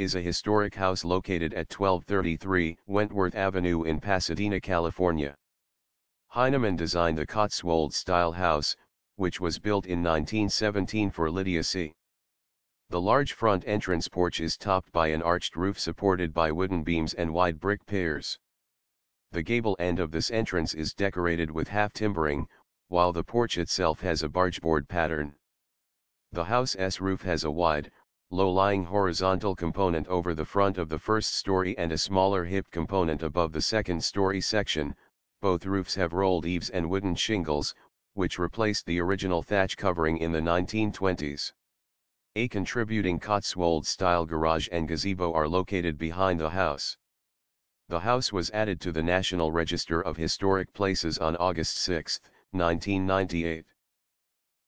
is a historic house located at 1233 Wentworth Avenue in Pasadena, California. Heineman designed the Cotswold-style house, which was built in 1917 for Lydia C. The large front entrance porch is topped by an arched roof supported by wooden beams and wide brick piers. The gable end of this entrance is decorated with half timbering, while the porch itself has a bargeboard pattern. The house's roof has a wide, low-lying horizontal component over the front of the first story and a smaller hip component above the second story section, both roofs have rolled eaves and wooden shingles, which replaced the original thatch covering in the 1920s. A contributing Cotswold-style garage and gazebo are located behind the house. The house was added to the National Register of Historic Places on August 6, 1998.